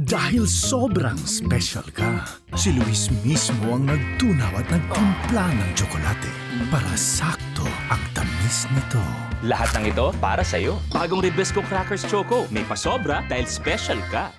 Dahil sobrang special ka, si Luis mismo ang nagtunaw at nagtimpla ng tsokolate para sakto ang tamis nito. Lahat ng ito para sa'yo. Bagong Ribisco Crackers Choco. May pasobra dahil special ka.